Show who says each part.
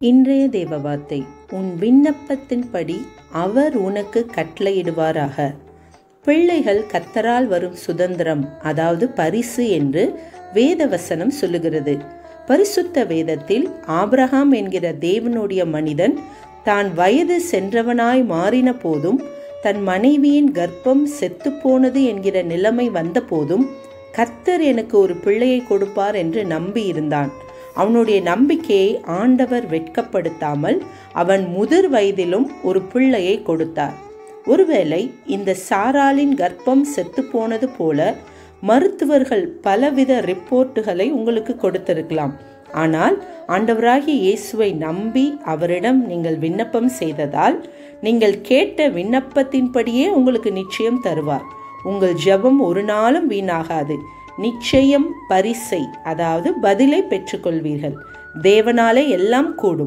Speaker 1: இன்றைய தேவ வார்த்தை உன் விண்ணப்பத்தின்படி அவர் உனக்கு கட்டளையிடுவாராக. பிள்ளைகள் கத்தரால் வரும் சுதந்திரம் அதாவது பரிசு என்று வேதவசனம் சொல்லுகிறது. பரிசுத்த வேதத்தில் ஆப்ரஹாம் என்கிற தேவனுடைய மனிதன் தான் வயது சென்றவனாய் மாறின போதும் தன் மனைவியின் கர்ப்பம் செத்துப்போனது என்கிற நிலைமை வந்தபோதும் கர்த்தர் எனக்கு ஒரு பிள்ளையை கொடுப்பார் என்று நம்பியிருந்தான். அவனுடைய நம்பிக்கையை ஆண்டவர் வெட்கப்படுத்தாமல் அவன் முதிர் வயதிலும் ஒரு பிள்ளையை கொடுத்தார். ஒருவேளை இந்த சாராலின் கர்ப்பம் செத்து போனது போல மருத்துவர்கள் பலவித ரிப்போர்ட்டுகளை உங்களுக்கு கொடுத்திருக்கலாம். ஆனால் ஆண்டவராகிய இயேசுவை நம்பி அவரிடம் நீங்கள் விண்ணப்பம் செய்ததால் நீங்கள் கேட்ட விண்ணப்பத்தின்படியே உங்களுக்கு நிச்சயம் தருவார். உங்கள் ஜெபம் ஒரு நாளும் வீணாகாது. நிச்சயம் பரிசை அதாவது பதிலை பெற்றுக்கொள்வீர்கள். தேவனாலே எல்லாம் கூடும்.